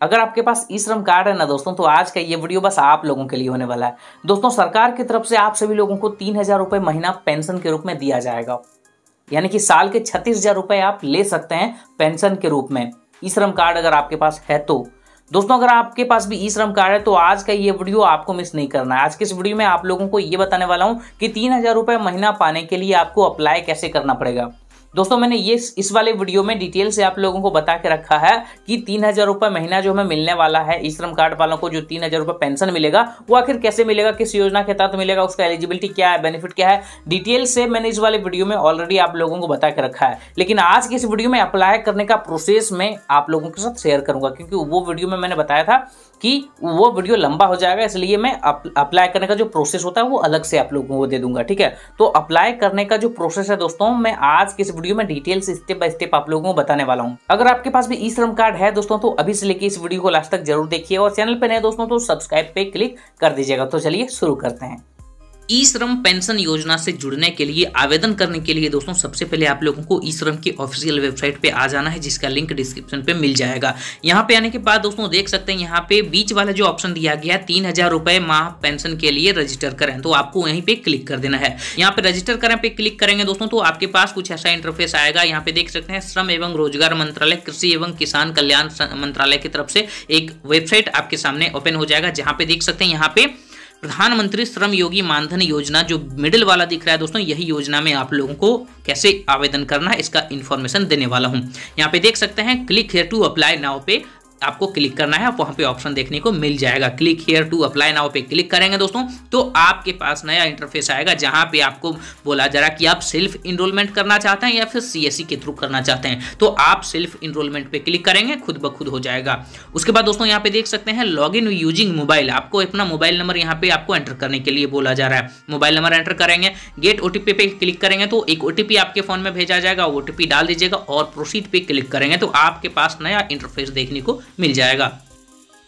अगर आपके पास ई श्रम कार्ड है ना दोस्तों तो आज का ये वीडियो बस आप लोगों के लिए होने वाला है। दोस्तों, सरकार की तरफ़ से आप सभी लोगों को तीन हज़ार रुपये महीना पेंशन के रूप में दिया जाएगा। यानी कि साल के छत्तीस हज़ार रुपये आप ले सकते हैं पेंशन के रूप में। ई श्रम कार्ड अगर आपके पास है तो। दोस्तों, अगर आपके पास भी ई श्रम कार्ड है तो आज का ये वीडियो आपको मिस नहीं करना है। आज के इस वीडियो में आप लोगों को ये बताने वाला हूँ कि तीन हज़ार रुपये महीना पाने के लिए आपको अप्लाई कैसे करना पड़ेगा। दोस्तों, मैंने ये इस वाले वीडियो में डिटेल से आप लोगों को बता के रखा है कि तीन हज़ार रुपये महीना जो हमें मिलने वाला है ई श्रम कार्ड वालों को, जो तीन हज़ार रुपये पेंशन मिलेगा, वो आखिर कैसे मिलेगा, किस योजना के तहत मिलेगा, उसका एलिजिबिलिटी क्या है, बेनिफिट क्या है, डिटेल से मैंने इस वाले वीडियो में ऑलरेडी आप लोगों को बता के रखा है। लेकिन आज की इस वीडियो में अप्लाई करने का प्रोसेस में आप लोगों के साथ शेयर करूँगा, क्योंकि वो वीडियो में मैंने बताया था कि वो वीडियो लंबा हो जाएगा, इसलिए मैं अप्लाई करने का जो प्रोसेस होता है, वो अलग से आप लोगों को दे दूँगा, ठीक है? तो अप्लाई करने का जो प्रोसेस है दोस्तों, मैं आज के इस वीडियो में डिटेल से स्टेप बाय स्टेप आप लोगों को बताने वाला हूँ। अगर आपके पास भी ई श्रम कार्ड है दोस्तों तो अभी से लेके इस वीडियो को लास्ट तक ज़रूर देखिए और चैनल पर नए दोस्तों तो सब्सक्राइब पे क्लिक कर दीजिएगा। तो चलिए शुरू करते हैं। ई श्रम पेंशन योजना से जुड़ने के लिए, आवेदन करने के लिए दोस्तों, सबसे पहले आप लोगों को ई श्रम की ऑफिशियल वेबसाइट पे आ जाना है, जिसका लिंक डिस्क्रिप्शन पे मिल जाएगा। यहाँ पे आने के बाद दोस्तों, देख सकते हैं, यहाँ पे बीच वाला जो ऑप्शन दिया गया है, तीन हज़ार रुपए माह पेंशन के लिए रजिस्टर करें तो आपको यहीं पे क्लिक कर देना है। यहाँ पे रजिस्टर करें पे क्लिक करेंगे दोस्तों तो आपके पास कुछ ऐसा इंटरफेस आएगा। यहाँ पे देख सकते हैं, श्रम एवं रोज़गार मंत्रालय, कृषि एवं किसान कल्याण मंत्रालय की तरफ़ से एक वेबसाइट आपके सामने ओपन हो जाएगा, जहाँ पे देख सकते हैं, यहाँ पे प्रधानमंत्री श्रम योगी मानधन योजना जो मिडिल वाला दिख रहा है दोस्तों, यही योजना में आप लोगों को कैसे आवेदन करना है, इसका इन्फॉर्मेशन देने वाला हूँ। यहाँ पे देख सकते हैं click here to apply now पे आपको क्लिक करना है वहाँ पे ऑप्शन देखने को मिल जाएगा। Click here to apply now पे क्लिक करेंगे दोस्तों तो आपके पास नया इंटरफेस आएगा, जहाँ पे आपको बोला जा रहा कि आप सेल्फ इनरोलमेंट करना चाहते हैं या फिर सीएससी के थ्रू करना चाहते हैं। तो आप सेल्फ इनरोलमेंट पे क्लिक करेंगे, खुद ब खुद हो जाएगा। उसके बाद दोस्तों यहाँ पे देख सकते हैं लॉग इन यूजिंग मोबाइल आपको अपना मोबाइल नंबर यहाँ पे आपको एंटर करने के लिए बोला जा रहा है। मोबाइल नंबर एंटर करेंगे गेट ओटीपी पे क्लिक करेंगे तो एक ओटीपी आपके फ़ोन में भेजा जाएगा ओटीपी डाल दीजिएगा और प्रोसीड पे क्लिक करेंगे। तो आपके पास नया इंटरफेस देखने को मिल जाएगा।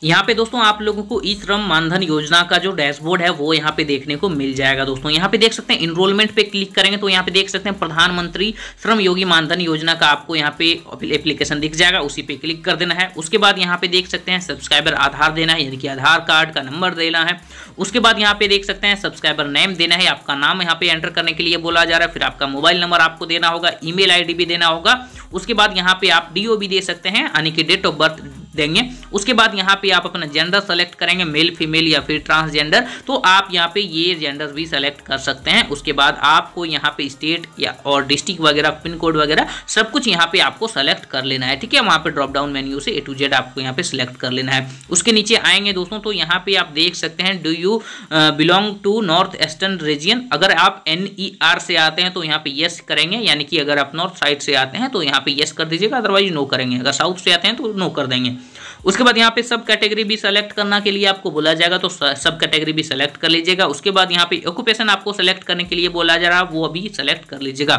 यहाँ पे दोस्तों आप लोगों को ई श्रम मानधन योजना का जो डैशबोर्ड है वो यहाँ पे देखने को मिल जाएगा दोस्तों। यहाँ पे देख सकते हैं इनरोलमेंट पे क्लिक करेंगे तो यहाँ पे देख सकते हैं प्रधानमंत्री श्रम योगी मानधन योजना का आपको यहाँ पे एप्लीकेशन दिख जाएगा, उसी पे क्लिक कर देना है। उसके बाद यहाँ पे देख सकते हैं सब्सक्राइबर आधार देना है, यानी कि आधार कार्ड का नंबर देना है। उसके बाद यहाँ पे देख सकते हैं सब्सक्राइबर नेम देना है, आपका नाम यहाँ पे एंटर करने के लिए बोला जा रहा है, फिर आपका मोबाइल नंबर आपको देना होगा ईमेल आईडी भी देना होगा। उसके बाद यहाँ पे आप डीओ भी दे सकते हैं, यानी कि डेट ऑफ़ बर्थ देंगे। उसके बाद यहाँ पे आप अपना जेंडर सेलेक्ट करेंगे मेल फीमेल या फिर ट्रांसजेंडर तो आप यहाँ पे ये जेंडर भी सेलेक्ट कर सकते हैं। उसके बाद आपको यहाँ पे स्टेट या और डिस्ट्रिक्ट वगैरह पिन कोड वगैरह, सब कुछ यहाँ पे आपको सेलेक्ट कर लेना है, ठीक है? वहाँ पे ड्रॉप डाउन मेन्यू से ए टू जेड आपको यहाँ पे सिलेक्ट कर लेना है। उसके नीचे आएँगे दोस्तों तो यहाँ पे आप देख सकते हैं do you belong to north eastern region अगर आप एन ई आर से आते हैं तो यहाँ पे यस करेंगे, यानी कि अगर आप नॉर्थ साइड से आते हैं तो यहाँ पे यस कर दीजिएगा अदरवाइज़ नो करेंगे। अगर साउथ से आते हैं तो नो कर देंगे। उसके बाद यहाँ पे सब कैटेगरी भी सेलेक्ट करना के लिए आपको बोला जाएगा तो सब कैटेगरी भी सेलेक्ट कर लीजिएगा। उसके बाद यहाँ पे ऑक्यूपेशन आपको सेलेक्ट करने के लिए बोला जा रहा है वो अभी सेलेक्ट कर लीजिएगा।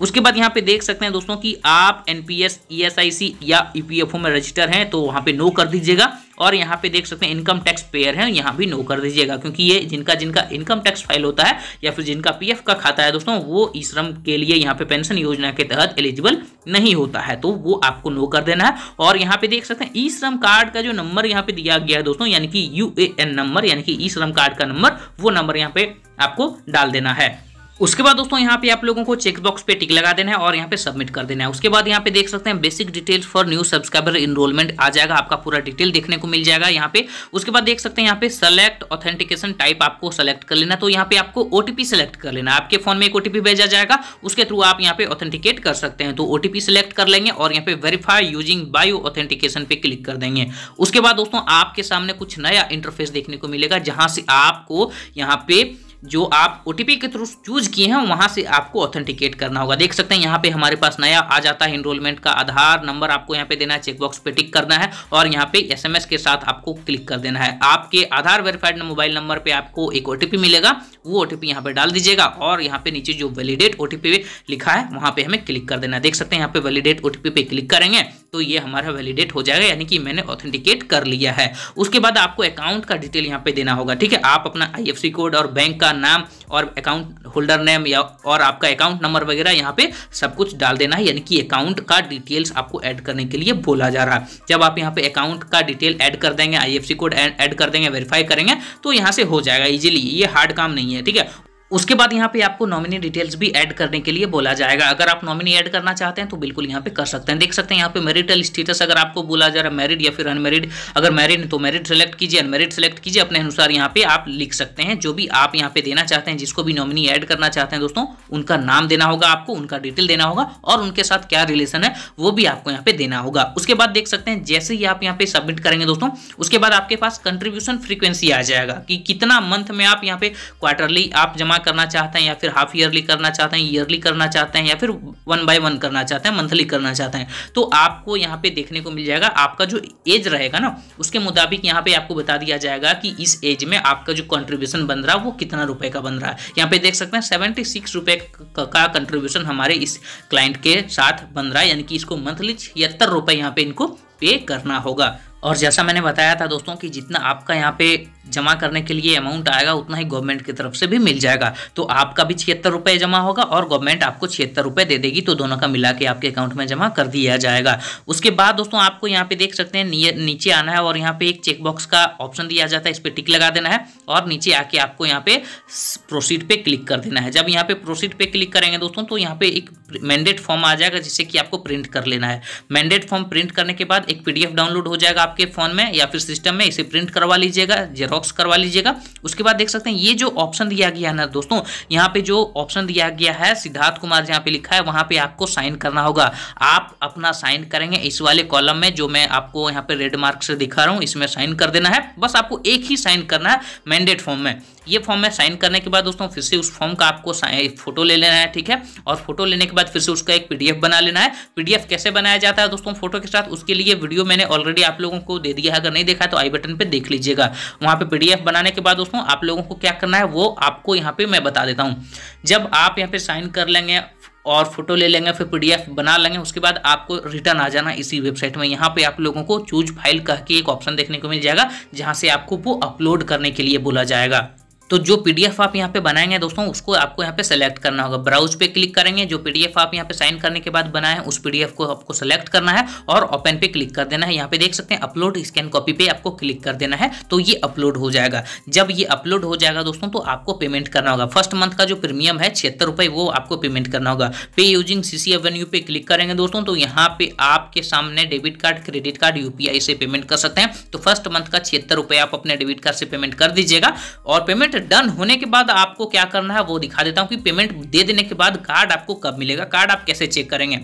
उसके बाद यहाँ पे देख सकते हैं दोस्तों कि आप एनपीएस ईएसआईसी e या ईपीएफओ में रजिस्टर हैं तो वहाँ पे नो कर दीजिएगा। और यहाँ पे देख सकते हैं इनकम टैक्स पेयर है, यहाँ भी नो कर दीजिएगा, क्योंकि ये जिनका जिनका इनकम टैक्स फ़ाइल होता है या फिर जिनका पीएफ का खाता है दोस्तों, वो ई श्रम के लिए यहाँ पे पेंशन योजना के तहत एलिजिबल नहीं होता है तो वो आपको नो कर देना है। और यहाँ पे देख सकते हैं ई श्रम कार्ड का जो नंबर यहाँ पे दिया गया है दोस्तों, यानी कि यूएएन नंबर यानी कि ई श्रम कार्ड का नंबर वो नंबर यहाँ पे आपको डाल देना है। उसके बाद दोस्तों, यहाँ पे आप लोगों को चेक बॉक्स पे टिक लगा देना है और यहाँ पे सबमिट कर देना है। उसके बाद यहाँ पे देख सकते हैं basic details for new subscriber enrolment आ जाएगा, आपका पूरा डिटेल देखने को मिल जाएगा यहाँ पे। उसके बाद देख सकते हैं यहाँ पे सेलेक्ट ऑथेंटिकेशन टाइप आपको सेलेक्ट कर लेना तो यहाँ पे आपको ओटीपी सेलेक्ट कर लेना आपके फ़ोन में एक ओटीपी भेजा जाएगा, उसके थ्रू आप यहाँ पे ऑथेंटिकेट कर सकते हैं। तो ओटीपी सेलेक्ट कर लेंगे और यहाँ पे वेरीफाई यूजिंग बायो ऑथेंटिकेशन पे क्लिक कर देंगे। उसके बाद दोस्तों, आपके सामने कुछ नया इंटरफेस देखने को मिलेगा, जहाँ से आपको यहाँ पे जो आप ओटीपी के थ्रू चूज़ किए हैं, वहाँ से आपको ऑथेंटिकेट करना होगा। देख सकते हैं, यहाँ पे हमारे पास नया आ जाता है इनरोलमेंट का आधार नंबर आपको यहाँ पे देना है चेकबॉक्स पे टिक करना है और यहाँ पे एसएमएस के साथ आपको क्लिक कर देना है। आपके आधार वेरीफाइड मोबाइल नंबर पे आपको एक ओटीपी मिलेगा, वो ओटीपी यहाँ पे डाल दीजिएगा और यहाँ पे नीचे जो वैलिडेट ओटीपी लिखा है, वहाँ पे हमें क्लिक कर देना है। देख सकते हैं, यहाँ पे वैलिडेट ओटीपी पे क्लिक करेंगे तो ये हमारा वैलिडेट हो जाएगा, यानी कि मैंने ऑथेंटिकेट कर लिया है। उसके बाद आपको अकाउंट का डिटेल यहाँ पे देना होगा, ठीक है? आप अपना आई कोड और बैंक का नाम और अकाउंट होल्डर नेम या और आपका अकाउंट नंबर वगैरह यहाँ पे सब कुछ डाल देना है, यानी कि अकाउंट का डिटेल्स आपको ऐड करने के लिए बोला जा रहा है। जब आप यहाँ पे अकाउंट का डिटेल ऐड कर देंगे आईएफसी कोड ऐड कर देंगे वेरीफाई करेंगे तो यहाँ से हो जाएगा इजीली ये हार्ड काम नहीं है, ठीक है? उसके बाद यहाँ पे आपको नॉमिनी डिटेल्स भी ऐड करने के लिए बोला जाएगा। अगर आप नॉमिनी ऐड करना चाहते हैं तो बिल्कुल यहाँ पे कर सकते हैं। देख सकते हैं यहाँ पे मैरिटल स्टेटस अगर आपको बोला जा रहा है मैरिड या फिर अनमेरिड अगर मैरिड तो मैरिड सेलेक्ट कीजिए अनमेरिड सेलेक्ट कीजिए, अपने अनुसार यहाँ पे आप लिख सकते हैं, जो भी आप यहाँ पे देना चाहते हैं, जिसको भी नॉमिनी ऐड करना चाहते हैं दोस्तों, उनका नाम देना होगा आपको, उनका डिटेल देना होगा, और उनके साथ क्या रिलेशन है, वो भी आपको यहाँ पे देना होगा। उसके बाद देख सकते हैं, जैसे ही आप यहाँ पे सबमिट करेंगे दोस्तों, उसके बाद आपके पास कंट्रीब्यूशन फ्रीक्वेंसी आ जाएगा कि कितना मंथ में आप यहाँ पे क्वार्टरली आप जमा करना चाहते हैं या फिर हाफ़ ईयरली करना चाहते हैं ईयरली करना चाहते हैं या फिर वन बाय वन करना चाहते हैं मंथली करना चाहते हैं तो आपको यहाँ पे देखने को मिल जाएगा। आपका जो एज रहेगा ना, उसके मुताबिक यहाँ पे आपको बता दिया जाएगा कि इस एज में आपका जो कंट्रीब्यूशन बन रहा है, वो कितना रुपए का बन रहा है। यहाँ पे देख सकते हैं सेवेंटी सिक्स रुपए का कंट्रीब्यूशन हमारे इस क्लाइंट के साथ बन रहा है, यानी कि इसको मंथली छिहत्तर रुपए यहाँ पे इनको पे करना होगा। और जैसा मैंने बताया था दोस्तों कि जितना आपका यहाँ पे जमा करने के लिए अमाउंट आएगा, उतना ही गवर्नमेंट की तरफ़ से भी मिल जाएगा। तो आपका भी छिहत्तर रुपये जमा होगा और गवर्नमेंट आपको छिहत्तर रुपये दे देगी तो दोनों का मिला के आपके अकाउंट में जमा कर दिया जाएगा। उसके बाद दोस्तों, आपको यहाँ पे देख सकते हैं नीचे आना है और यहाँ पे एक चेकबॉक्स का ऑप्शन दिया जाता है, इस पर टिक लगा देना है और नीचे आके आपको यहाँ पे प्रोसीड पे क्लिक कर देना है। जब यहाँ पे प्रोसीड पे क्लिक करेंगे दोस्तों तो यहाँ पे एक मैंडेट फॉर्म आ जाएगा, जिससे कि आपको प्रिंट कर लेना है। मैंडेट फॉर्म प्रिंट करने के बाद एक पीडीएफ डाउनलोड हो जाएगा आपके फ़ोन में या फिर सिस्टम में, इसे प्रिंट करवा लीजिएगा जेरोक्स करवा लीजिएगा। उसके बाद देख सकते हैं, ये जो ऑप्शन दिया गया है ना दोस्तों, यहाँ पे जो ऑप्शन दिया गया है, सिद्धार्थ कुमार जहाँ पे लिखा है, वहाँ पे आपको साइन करना होगा। आप अपना साइन करेंगे इस वाले कॉलम में, जो मैं आपको यहाँ पे रेड मार्क से दिखा रहा हूँ, इसमें साइन कर देना है। बस आपको एक ही साइन करना है मैंडेट फॉर्म में। ये फॉर्म में साइन करने के बाद दोस्तों फिर से उस फॉर्म का आपको फ़ोटो ले लेना है, ठीक है? और फ़ोटो लेने के बाद फिर से उसका एक पीडीएफ बना लेना है। पीडीएफ कैसे बनाया जाता है दोस्तों फ़ोटो के साथ? उसके लिए वीडियो मैंने ऑलरेडी आप लोगों को दे दिया है। अगर नहीं देखा तो आई बटन पर देख लीजिएगा। वहाँ पे पीडीएफ बनाने के बाद दोस्तों आप लोगों को क्या करना है, वो आपको यहाँ पे मैं बता देता हूँ। जब आप यहाँ पे साइन कर लेंगे और फ़ोटो ले लेंगे, फिर पीडीएफ बना लेंगे, उसके बाद आपको रिटर्न आ जाना इसी वेबसाइट में। यहाँ पे आप लोगों को चूज़ फ़ाइल कह के एक ऑप्शन देखने को मिल जाएगा, जहाँ से आपको वो अपलोड करने के लिए बोला जाएगा। तो जो पीडीएफ आप यहाँ पे बनाएँगे दोस्तों, उसको आपको यहाँ पे सेलेक्ट करना होगा। ब्राउज पे क्लिक करेंगे, जो पीडीएफ आप यहाँ पे साइन करने के बाद बनाए उस पीडीएफ को आपको सेलेक्ट करना है और ओपन पे क्लिक कर देना है। यहाँ पे देख सकते हैं अपलोड स्कैन कॉपी पे आपको क्लिक कर देना है तो ये अपलोड हो जाएगा। जब ये अपलोड हो जाएगा दोस्तों तो आपको पेमेंट करना होगा। फ़र्स्ट मंथ का जो प्रीमियम है, छिहत्तर वो आपको पेमेंट करना होगा। Pay using C C Avenue पे क्लिक करेंगे दोस्तों तो यहाँ पे आपके सामने debit card credit card UPI से पेमेंट कर सकते हैं। तो फ़र्स्ट मंथ का छिहत्तर आप अपने डेबिट कार्ड से पेमेंट कर दीजिएगा और पेमेंट डन होने के बाद आपको क्या करना है, वो दिखा देता हूँ कि पेमेंट दे देने के बाद कार्ड आपको कब मिलेगा कार्ड आप कैसे चेक करेंगे?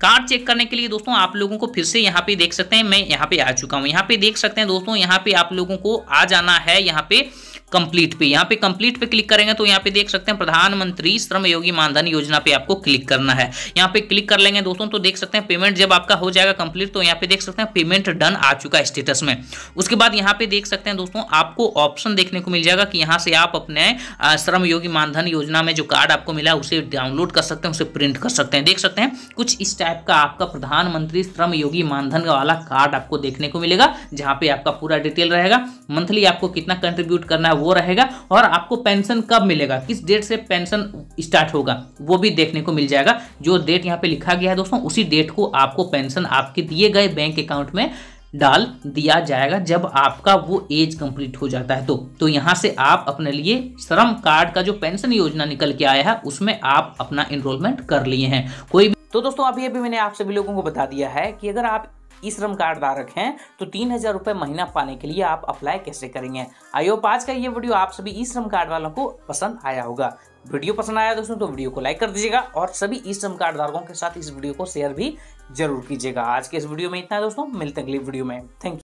कार्ड चेक करने के लिए दोस्तों आप लोगों को फिर से यहाँ पे देख सकते हैं, मैं यहाँ पे आ चुका हूँ। यहाँ पे देख सकते हैं दोस्तों, यहाँ पे आप लोगों को आ जाना है, यहाँ पे कंप्लीट पे। यहाँ पे कंप्लीट पे क्लिक करेंगे तो यहाँ पे देख सकते हैं प्रधानमंत्री श्रम योगी मानधन योजना पे आपको क्लिक करना है। यहाँ पे क्लिक कर लेंगे दोस्तों तो देख सकते हैं पेमेंट जब आपका हो जाएगा कंप्लीट तो यहाँ पे देख सकते हैं पेमेंट डन आ चुका है स्टेटस में। उसके बाद यहाँ पे देख सकते हैं दोस्तों आपको ऑप्शन देखने को मिल जाएगा कि यहाँ से आप अपने श्रम योगी मानधन योजना में जो कार्ड आपको मिला उसे डाउनलोड कर सकते हैं, उसे प्रिंट कर सकते हैं। देख सकते हैं कुछ इस टाइप का आपका प्रधानमंत्री श्रम योगी मानधन वाला कार्ड आपको देखने को मिलेगा, जहाँ पे आपका पूरा डिटेल रहेगा। मंथली आपको कितना कंट्रीब्यूट करना है वो रहेगा और आपको पेंशन कब मिलेगा, किस डेट से पेंशन स्टार्ट होगा, वो भी देखने को मिल जाएगा। जो डेट यहाँ पे लिखा गया है दोस्तों, उसी डेट को आपको पेंशन आपके दिए गए बैंक अकाउंट में डाल दिया जाएगा जब आपका वो एज कंप्लीट हो जाता है। तो तो यहाँ से आप अपने लिए श्रम कार्ड का जो पेंशन योजना निकल के आया है, उसमें आप अपना इनरोलमेंट कर लिए हैं। कोई भी तो दोस्तों, अभी अभी मैंने आप सभी लोगों को बता दिया है कि अगर आप ई श्रम कार्ड धारक हैं तो तीन हज़ार रुपए महीना पाने के लिए आप अप्लाई कैसे करेंगे? आई होप आज का ये वीडियो आप सभी ई श्रम कार्ड वालों को पसंद आया होगा। वीडियो पसंद आया दोस्तों तो वीडियो को लाइक कर दीजिएगा और सभी ई श्रम कार्ड धारकों के साथ इस वीडियो को शेयर भी ज़रूर कीजिएगा। आज के इस वीडियो में इतना दोस्तों, मिलते अगली वीडियो में। Thank you.